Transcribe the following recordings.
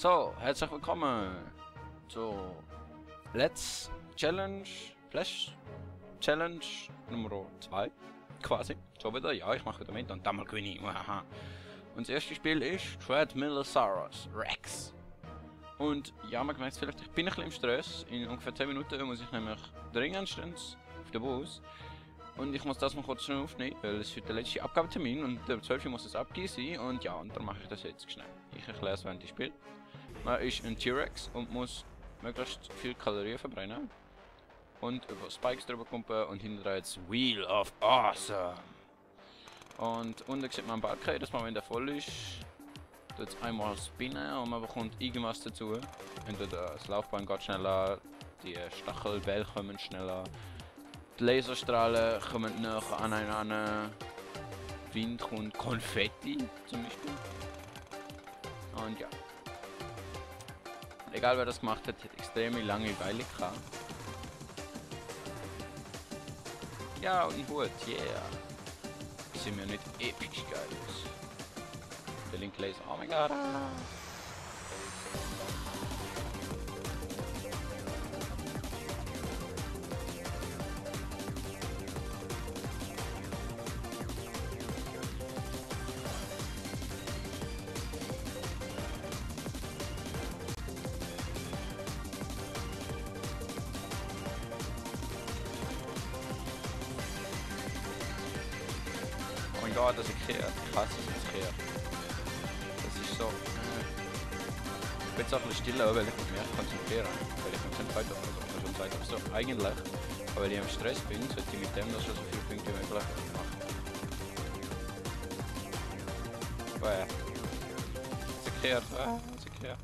So, herzlich willkommen zu Let's Challenge Flash Challenge Nummer 2 quasi. So wieder, ja, ich mache wieder mit und damals gewinne ich. Und das erste Spiel ist Treadmillosaurus Rex. Und ja, man merkt vielleicht, ich bin ein bisschen im Stress. In ungefähr 10 Minuten muss ich nämlich dringendstens auf den Bus. Und ich muss das mal kurz schnell aufnehmen, weil es ist der letzte Abgabetermin und der 12 Uhr muss es abgeben sein. Und ja, und dann mache ich das jetzt schnell. Ich erkläre es während ich spiele. Man ist ein T-Rex und muss möglichst viel Kalorien verbrennen. Und über Spikes drüber kumpen und hinterher jetzt Wheel of Awesome. Und unten sieht man Balken, dass man, wenn der voll ist, tut einmal spinnen und man bekommt irgendwas dazu. Entweder das Laufbahn geht schneller, die Stachelbälle kommen schneller, die Laserstrahlen kommen näher aneinander, Wind kommt Konfetti zum Beispiel. Und ja. Egal wer das gemacht hat, hat extrem Langeweile gehabt. Ja, und Hut, yeah. Sind wir nicht episch geil aus. Der linke Laser, oh mein Gott. Mein Gott, das ist kreiert. Krass, das ist kreiert. Das ist so. Äh. Ich bin jetzt auch ein stiller, weil ich mich mehr konzentrieren. Weil ich mich nicht weiter also schon Zeit habe. So, eigentlich. Aber weil ich im Stress bin, sollte ich mit dem noch so viele Punkte wie möglich machen. Weil. Sekret. Ah, Sekret.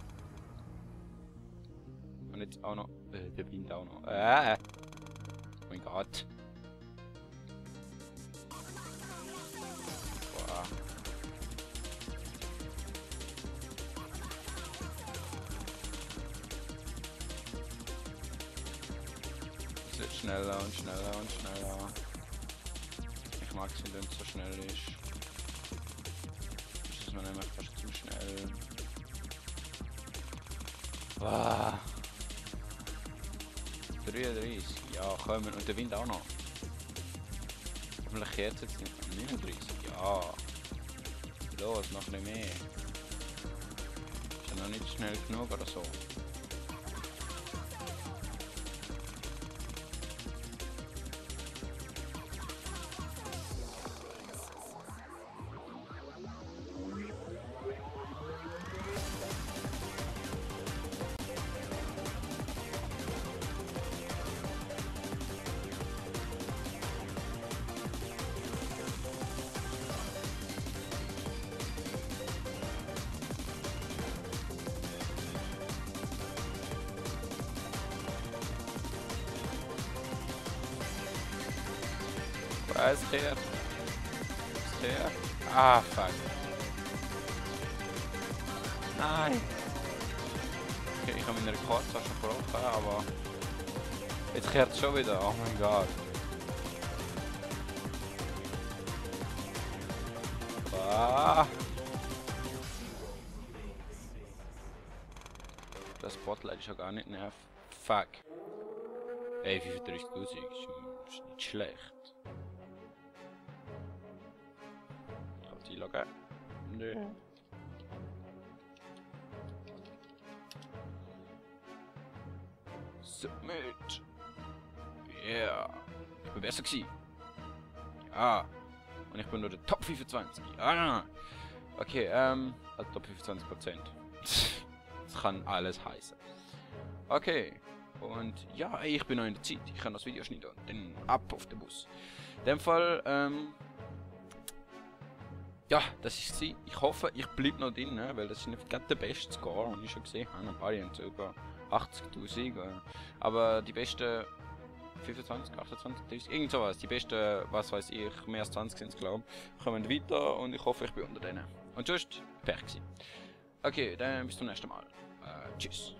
Und jetzt auch noch. Äh, der Wind auch noch. Äh. Oh mein Gott. Schneller und schneller und schneller. Ich mag es, wenn es so schnell ist. Das ist man immer fast zu schnell. Wow. 33, ja kommen und der Wind auch noch. Hoffentlich jetzt jetzt nicht 39, ja. Los, noch ein mehr. Ist ja noch nicht schnell genug oder so. Ist der? Ist der? Ah, fuck. Nein. Okay, ich habe meine Rekord zwar schon gebrochen, aber... Jetzt kehrt es schon wieder. Oh mein Gott. Ah. Das Spotlight ist ja gar nicht nerv. Fuck. Ey, 35.000 ist nicht schlecht. Die locker. Nö. Submit. Yeah. Ich bin besser gewesen. Ja. Und ich bin nur der Top 25. Ja. Okay, ähm. Also Top 25 Prozent. das kann alles heißen. Okay. Und ja, ich bin noch in der Zeit. Ich kann das Video schneiden und dann ab auf den Bus. In dem Fall, ähm. Ja, das ist sie. Ich hoffe, ich bleibe noch drin, ne, weil das ist nicht gerade der beste Score, und ich schon gesehen habe. Ein paar haben so über 80.000. äh, Aber die besten 25, 28.000, irgend sowas. Die besten, was weiß ich, mehr als 20 sind es, glaube ich, kommen weiter und ich hoffe, ich bin unter denen. Und sonst, Pech gewesen. Okay, dann bis zum nächsten Mal. Äh, tschüss.